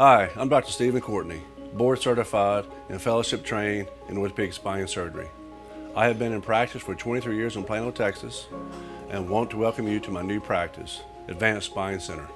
Hi, I'm Dr. Stephen Courtney, board certified and fellowship trained in orthopedic spine surgery. I have been in practice for 23 years in Plano, Texas, and want to welcome you to my new practice, Advanced Spine Center.